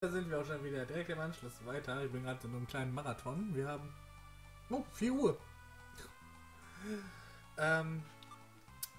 Da sind wir auch schon wieder direkt im Anschluss weiter. Ich bin gerade in einem kleinen Marathon. Wir haben. Oh, 4 Uhr. ähm,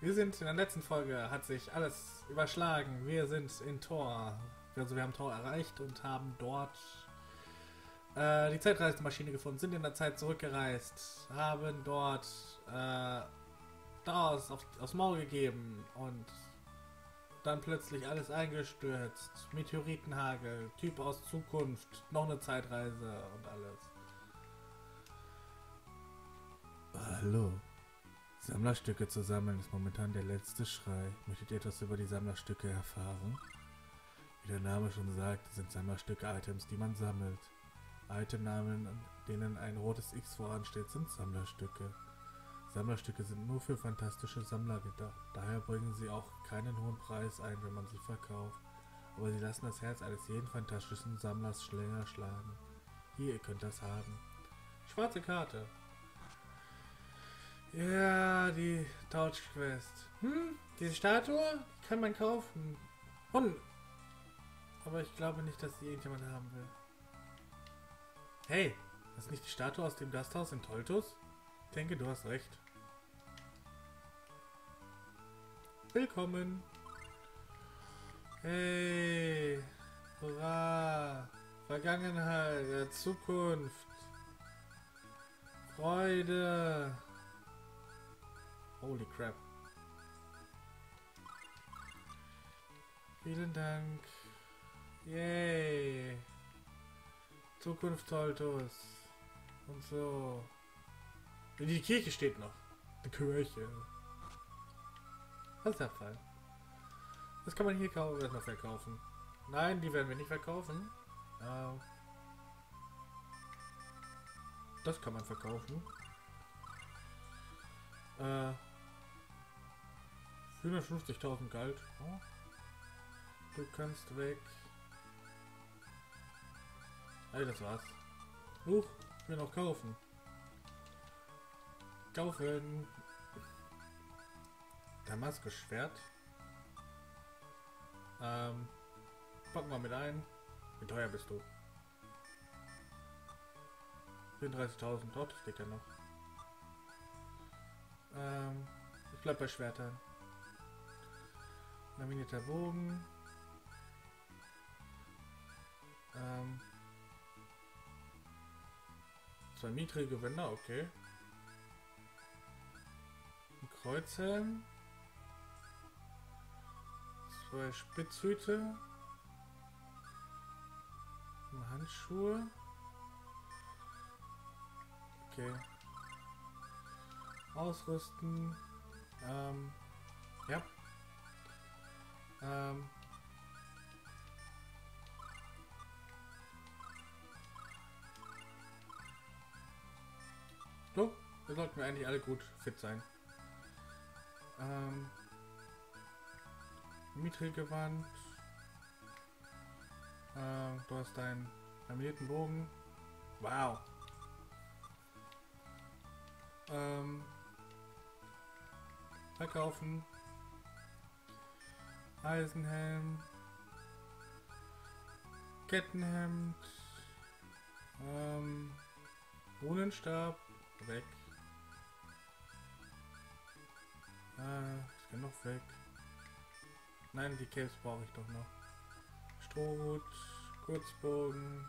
wir sind in der letzten Folge, hat sich alles überschlagen. Wir sind in Tor. Also wir haben Tor erreicht und haben dort äh, die Zeitreisemaschine gefunden, sind in der Zeit zurückgereist, haben dort äh, daraus auf, aufs Maul gegeben und dann plötzlich alles eingestürzt. Meteoritenhagel, Typ aus Zukunft, noch eine Zeitreise und alles. Hallo. Sammlerstücke zu sammeln ist momentan der letzte Schrei. Möchtet ihr etwas über die Sammlerstücke erfahren? Wie der Name schon sagt, sind Sammlerstücke Items, die man sammelt. Itemnamen, denen ein rotes X voransteht, sind Sammlerstücke. Sammlerstücke sind nur für fantastische Sammler gedacht. Daher bringen sie auch keinen hohen Preis ein, wenn man sie verkauft. Aber sie lassen das Herz eines jeden fantastischen Sammlers schlänger schlagen. Hier, ihr könnt das haben. Schwarze Karte. Ja, die Touch Quest. Hm, diese Statue kann man kaufen. Und. Aber ich glaube nicht, dass die irgendjemand haben will. Hey, das ist nicht die Statue aus dem Gasthaus in Toltus? Ich denke, du hast recht. Willkommen. Hey. Hurra. Vergangenheit, ja, Zukunft. Freude. Holy crap. Vielen Dank. Yay. Zukunft Toltos. Und so. Die Kirche steht noch. Die Kirche. Was ist der Fall? Das kann man hier kaufen, erstmal verkaufen. Nein, die werden wir nicht verkaufen. Äh, das kann man verkaufen. Äh, 450.000 Geld. Oh. Du kannst weg. Ey, das war's. Huch, ich will noch kaufen. Kaufen. Damaskus-Schwert. Ähm, packen wir mit ein. Wie teuer bist du? 34.000, dort steht ja noch. Ähm, ich bleib bei Schwertern. Laminierter Bogen. Ähm, zwei niedrige Gewänder, okay. Kreuzhelm. Zwei Spitzhüte. Handschuhe. Okay. Ausrüsten. Ähm. Ja. Ähm. So, wir sollten wir eigentlich alle gut fit sein. Ähm. Mithril-Gewand. Ähm, du hast deinen laminierten Bogen. Wow. Ähm, verkaufen. Eisenhelm. Kettenhemd. Ähm, Runenstab. Weg. Äh, kann noch weg. Nein, die Caves brauche ich doch noch. Strohhut, Kurzbogen,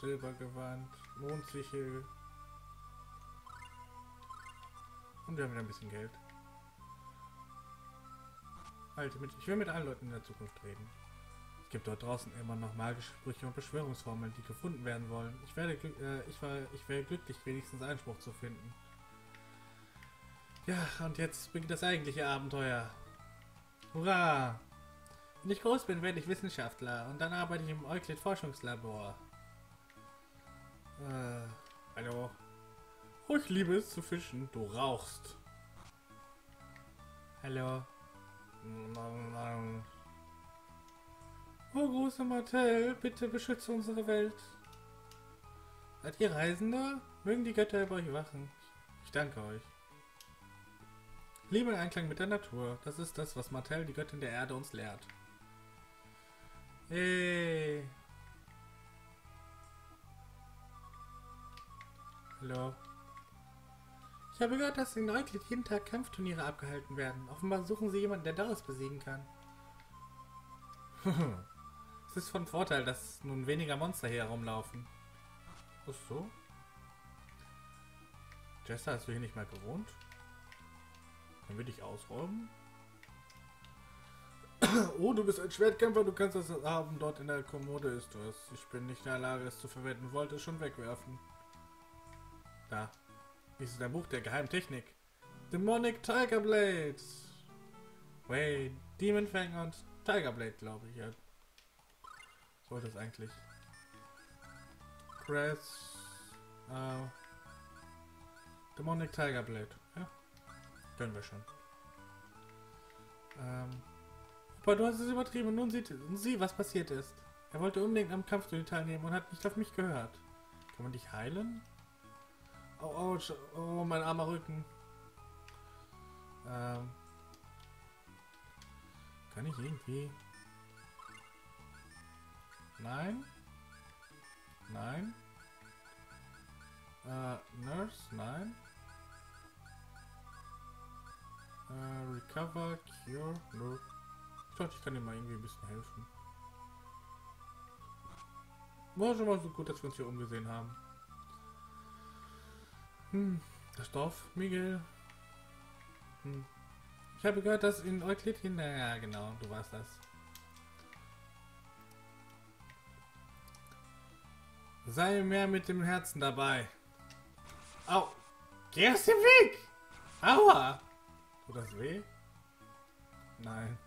Silbergewand, Mondsichel. Und wir haben wieder ein bisschen Geld. Alte mit, ich will mit allen Leuten in der Zukunft reden. Es gibt dort draußen immer noch magische Sprüche und Beschwörungsformeln, die gefunden werden wollen. Ich werde, äh, ich war, ich wäre glücklich, wenigstens Einspruch zu finden. Ja, und jetzt beginnt das eigentliche Abenteuer. Hurra! Wenn ich groß bin, werde ich Wissenschaftler und dann arbeite ich im Euclid Forschungslabor. Äh, hallo. Oh, ich liebe es zu fischen. Du rauchst. Hallo. Oh, große Martell, bitte beschütze unsere Welt. Seid ihr Reisender? Mögen die Götter über euch wachen. Ich danke euch. Liebe in Einklang mit der Natur. Das ist das, was Martell, die Göttin der Erde, uns lehrt. Hey. Hallo. Ich habe gehört, dass in Euclid jeden Tag Kampfturniere abgehalten werden. Offenbar suchen sie jemanden, der Doris besiegen kann. es ist von Vorteil, dass nun weniger Monster hier herumlaufen. Ist so? Jester, hast du hier nicht mal gewohnt? Können wir dich ausräumen? oh, du bist ein Schwertkämpfer, du kannst das haben. Dort in der Kommode ist was. Ich bin nicht in der Lage, es zu verwenden. Wollte es schon wegwerfen. Da. Dies ist ein Buch der Geheimtechnik. Demonic Tiger Blade. Wait, Demon Fang und Tiger Blade, glaube ich. Ja. Ist es eigentlich. Press. Uh, Demonic Tiger Blade. Können wir schon. Ähm. Aber du hast es übertrieben nun sieht sie, was passiert ist. Er wollte unbedingt am Kampf teilnehmen und hat nicht auf mich gehört. Kann man dich heilen? Oh, ouch. Oh, mein armer Rücken. Ähm. Kann ich irgendwie... Nein? Nein? Äh, Nurse? Nein? Äh, recover, Cure? No. Ich dachte, ich kann dir mal irgendwie ein bisschen helfen. War schon mal so gut, dass wir uns hier umgesehen haben. Hm, das Dorf, Miguel. Hm. Ich habe gehört, dass in Euklid hin... Ja, genau, du warst das. Sei mehr mit dem Herzen dabei. Au! Geh aus dem Weg! Aua! Tut das weh? Nein.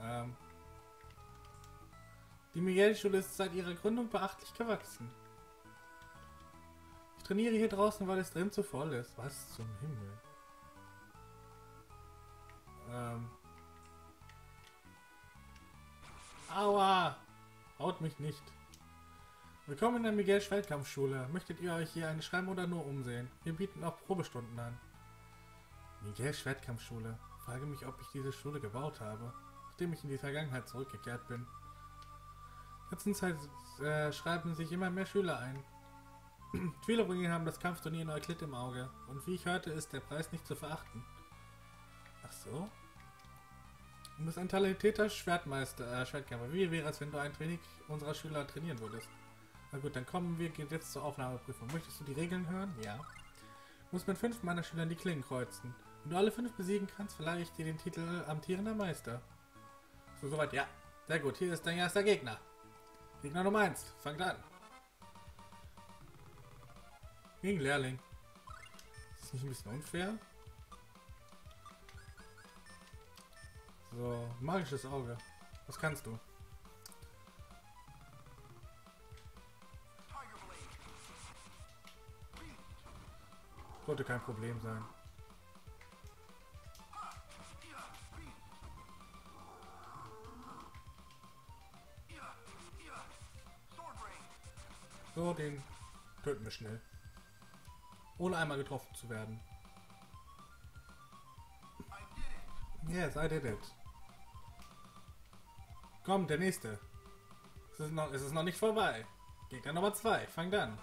Ähm. Die Miguel-Schule ist seit ihrer Gründung beachtlich gewachsen. Ich trainiere hier draußen, weil es drin zu voll ist. Was zum Himmel? Ähm. Aua! Haut mich nicht. Willkommen in der Miguel Schwertkampfschule. Möchtet ihr euch hier einschreiben oder nur umsehen? Wir bieten auch Probestunden an. Miguel Schwertkampfschule. Frage mich, ob ich diese Schule gebaut habe, nachdem ich in die Vergangenheit zurückgekehrt bin. In letzter Zeit äh, schreiben sich immer mehr Schüler ein. Viele von ihnen haben das Kampfturnier in im Auge. Und wie ich hörte, ist der Preis nicht zu verachten. Ach so? Du bist ein talentierter Schwertmeister, äh, Schwertkämpfer. Wie wäre es, wenn du ein Training unserer Schüler trainieren würdest? Na gut, dann kommen wir jetzt zur Aufnahmeprüfung. Möchtest du die Regeln hören? Ja. Du musst mit fünf meiner Schülern die Klingen kreuzen. Wenn du alle fünf besiegen kannst, verleihe ich dir den Titel amtierender Meister. So, soweit, ja. Sehr gut, hier ist dein erster Gegner. Gegner Nummer 1, fangt an. Gegen Lehrling. Ist nicht ein bisschen unfair? So, magisches Auge. Was kannst du? Sollte kein Problem sein. So, den töten wir schnell. Ohne einmal getroffen zu werden. Yes, I did it. Komm, der nächste. Es ist noch, es ist noch nicht vorbei. Gegner Nummer 2, fang dann.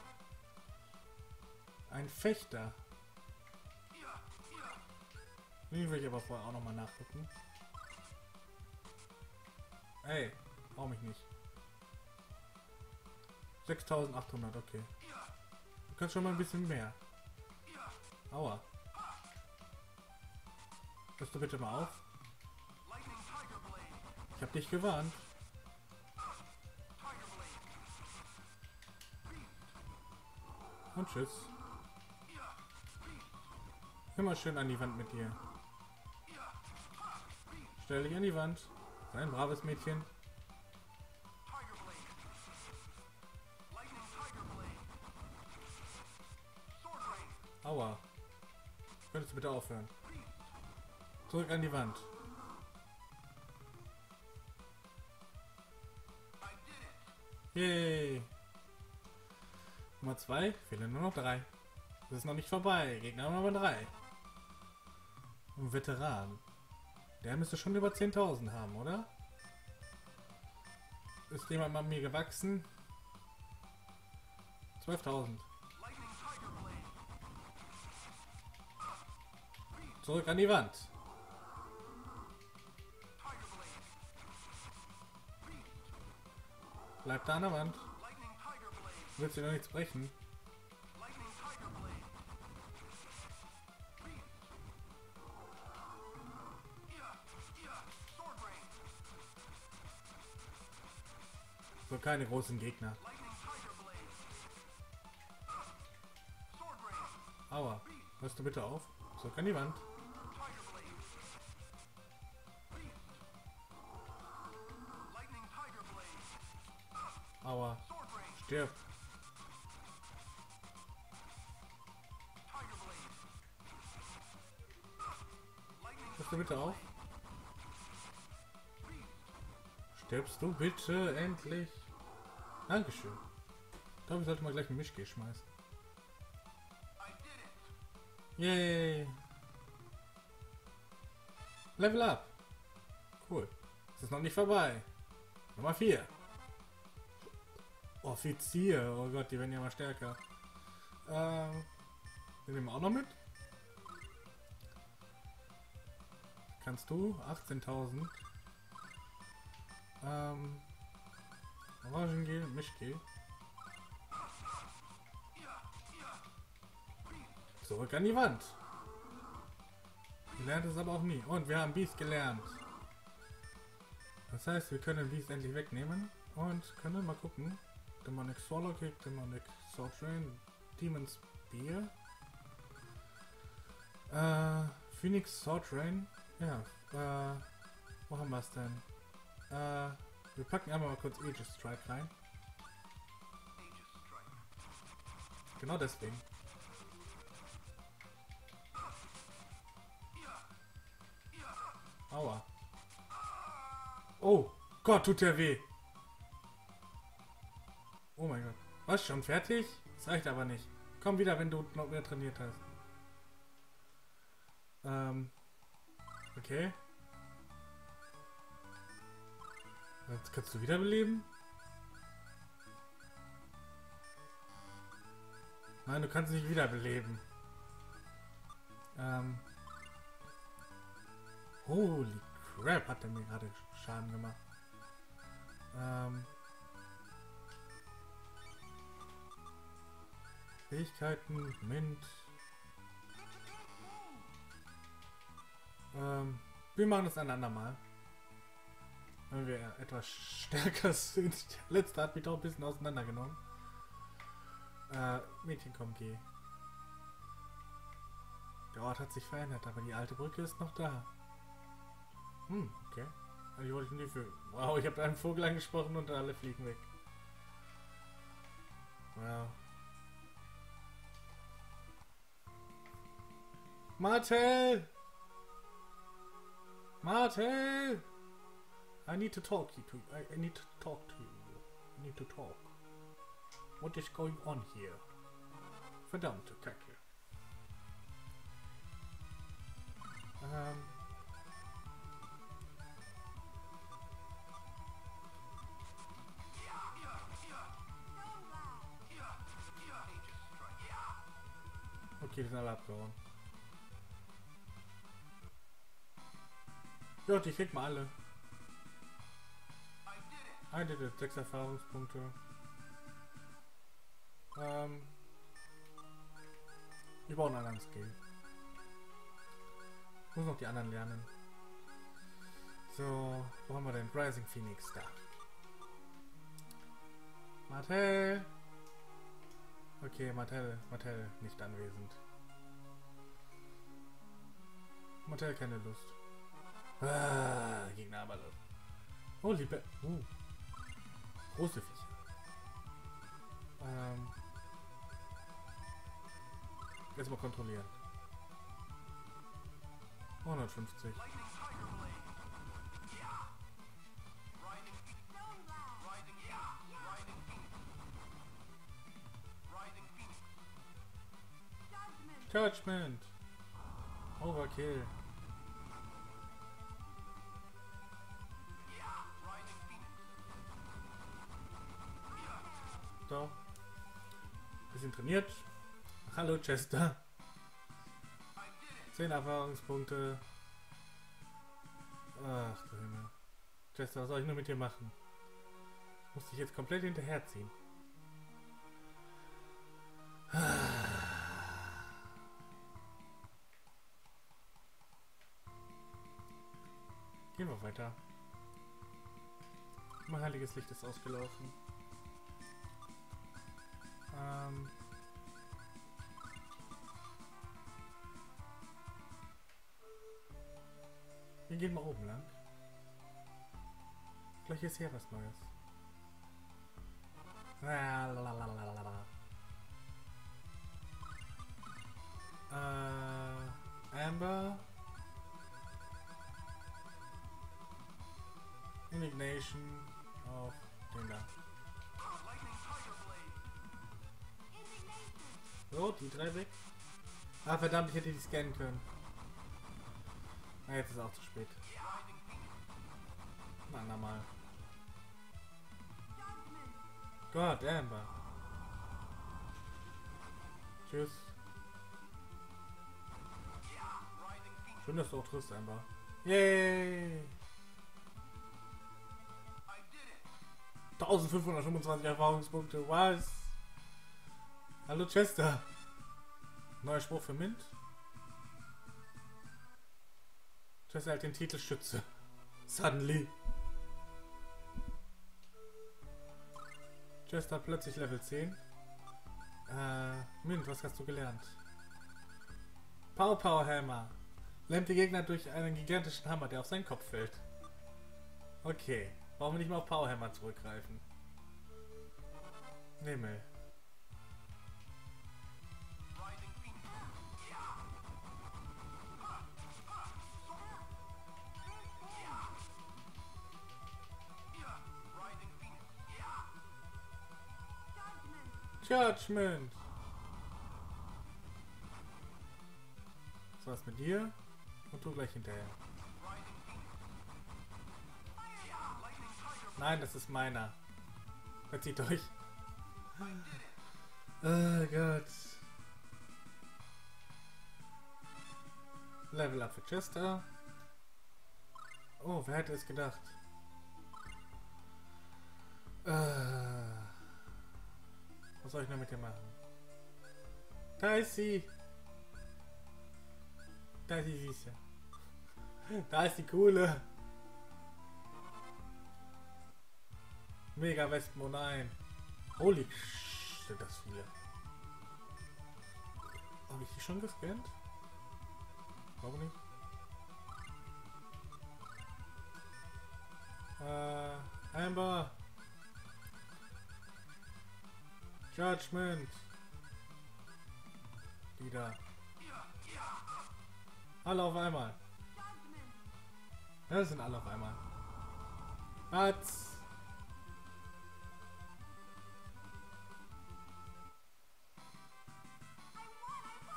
Ein Fechter. Den will ich aber vorher auch nochmal nachgucken. Ey, brauch mich nicht. 6800, okay. Du kannst schon mal ein bisschen mehr. Aua. Hörst du bitte mal auf? Ich hab dich gewarnt. Und tschüss. Immer schön an die Wand mit dir. Stell dich an die Wand. Sei ein braves Mädchen. Zurück an die Wand. Yay. Nummer 2, fehlen nur noch drei. Das ist noch nicht vorbei. Gegner Nummer 3. Ein Veteran. Der müsste schon über 10.000 haben, oder? Ist jemand mal mir gewachsen? 12.000. Zurück an die Wand. Bleib da an der Wand. Willst du doch nichts brechen? So, keine großen Gegner. Aua. Hörst du bitte auf? So, kann die Wand. Aua. Stirb. Hörst du bitte auf? Stirbst du bitte endlich? Dankeschön. Ich glaube, ich sollte mal gleich einen Mischgeh schmeißen. Yay! Level up! Cool. Es ist noch nicht vorbei. Nummer 4. Offizier. Oh Gott, die werden ja mal stärker. Ähm, den nehmen auch noch mit. Kannst du? 18.000. Ähm, Orangengel, Mischgel. Zurück an die Wand. Lernt es aber auch nie. Und wir haben Beast gelernt. Das heißt, wir können Beast endlich wegnehmen und können mal gucken. Demonic Swallow Kick, Demonic Sword Rain, Demon Spear. Äh, Phoenix Sword Rain. Ja, äh, wo haben wir es denn? Äh, wir packen einmal mal kurz Aegis Strike rein. Genau deswegen. Aua. Oh Gott, tut der weh. Oh mein Gott. Was, schon fertig? Das reicht aber nicht. Komm wieder, wenn du noch mehr trainiert hast. Ähm. Okay. Jetzt kannst du wiederbeleben? Nein, du kannst nicht wiederbeleben. Ähm. Holy crap, hat er mir gerade Schaden gemacht. Ähm. Fähigkeiten, Mint. Ähm, wir machen das ein andermal. Wenn wir etwas stärker sind. Der letzte hat mich doch ein bisschen auseinandergenommen. Äh, Mädchen, komm, geh. Der Ort hat sich verändert, aber die alte Brücke ist noch da. Hm, okay. Ich wollte nie für. Wow, ich habe einen Vogel angesprochen und alle fliegen weg. Wow. Martel! Martel! I need to talk to you. I, I need to talk to you. I need to talk. What is going on here? Verdammte Kacke. Ähm. Okay, die sind alle abgehauen. Ja, die kriegt mal alle. I did it. Sechs Erfahrungspunkte. Ähm. Wir brauchen einen anderen Skill. Ich muss noch die anderen lernen. So, wo haben wir denn? Rising Phoenix da. Martell! Okay, Martell, Martell nicht anwesend. Martell keine Lust. Ah, Gegner aber. Oh, liebe. Uh. Große Viecher. Ähm. Jetzt mal kontrollieren. 150. Judgment. Overkill. Bisschen trainiert. Hallo Chester. 10 Erfahrungspunkte. Ach du Himmel. Chester, was soll ich nur mit dir machen? Muss dich jetzt komplett hinterherziehen. Gehen wir weiter. Mein heiliges Licht ist ausgelaufen. Ähm wir gehen mal oben lang. Vielleicht ist hier was Neues. Lalalala. Äh, Amber. Indignation auf den da. Die drei weg. Ah, verdammt, ich hätte die scannen können. Ah, jetzt ist auch zu spät. Na, na mal. Gott, Amber. Tschüss. Schön, dass du auch triffst, Amber. Yay! 1525 Erfahrungspunkte. Was? Hallo Chester. Neuer Spruch für Mint. Chester halt den Titel Schütze. Suddenly. Chester plötzlich Level 10. Äh, Mint, was hast du gelernt? Power Power Hammer. Lähmt die Gegner durch einen gigantischen Hammer, der auf seinen Kopf fällt. Okay. Warum nicht mal auf Power Hammer zurückgreifen? Nimmel. Judgment. Was mit dir? Und du gleich hinterher. Nein, das ist meiner. Verzieht euch. Oh Gott. Level up für Chester. Oh, wer hätte es gedacht? Was soll ich noch mit dir machen? Da ist sie. Da ist die Süße. Da ist die Coole. Mega Wespen, oh nein. Holy sind das viele. Habe ich die schon gescannt? Glaube nicht. Äh, Amber. Judgment. Die da. Alle auf einmal. Ja, das sind alle auf einmal. Was?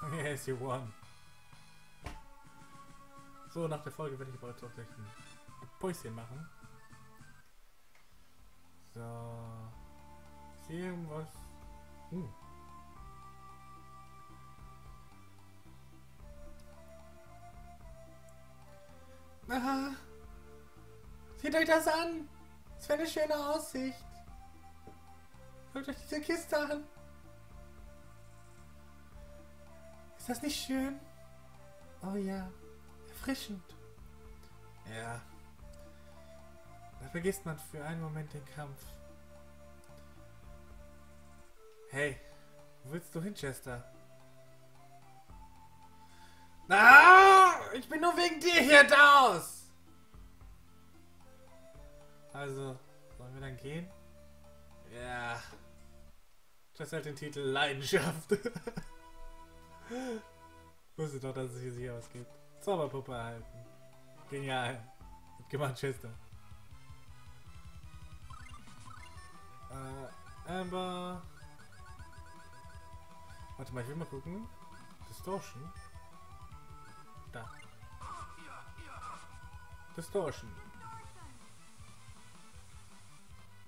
yes, you won. So, nach der Folge werde ich aber jetzt auch ein Päuschen machen. So. Ist hier irgendwas? Hm. Aha. Seht euch das an. Das wäre eine schöne Aussicht. Schaut euch diese Kiste an. Ist das nicht schön? Oh ja, erfrischend. Ja. Da vergisst man für einen Moment den Kampf. Hey, wo willst du hin, Chester? Ah, ich bin nur wegen dir hier draus. Also, sollen wir dann gehen? Ja. Das hat den Titel Leidenschaft. Wusste doch, dass es hier sicher was gibt. Zauberpuppe erhalten. Genial. Gut gemacht, Chester. Äh, Amber. Warte mal, ich will mal gucken. Distortion. Da. Distortion.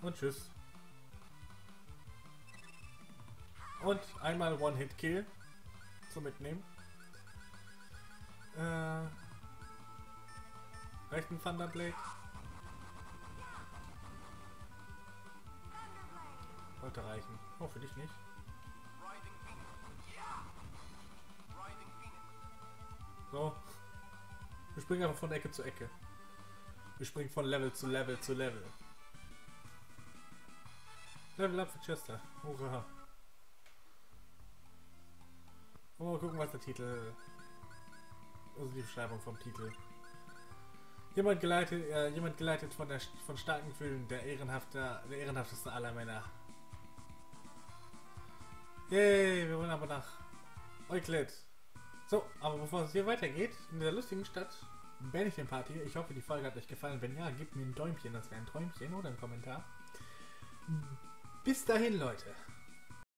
Und tschüss. Und einmal One-Hit-Kill zum Mitnehmen. Äh, rechten Thunderblade. Sollte reichen. Oh, für dich nicht. So. Wir springen einfach von Ecke zu Ecke. Wir springen von Level zu Level zu Level. Level up für Chester. Hurra. Oh, mal gucken, was der Titel. Also die Beschreibung vom Titel. Jemand geleitet, äh, jemand geleitet von der von starken Gefühlen, der ehrenhafte, der ehrenhafteste aller Männer. Yay, wir wollen aber nach Euclid. So, aber bevor es hier weitergeht, in der lustigen Stadt, beende ich den Party. Ich hoffe, die Folge hat euch gefallen. Wenn ja, gebt mir ein Däumchen, das wäre ein Träumchen oder ein Kommentar. Bis dahin, Leute.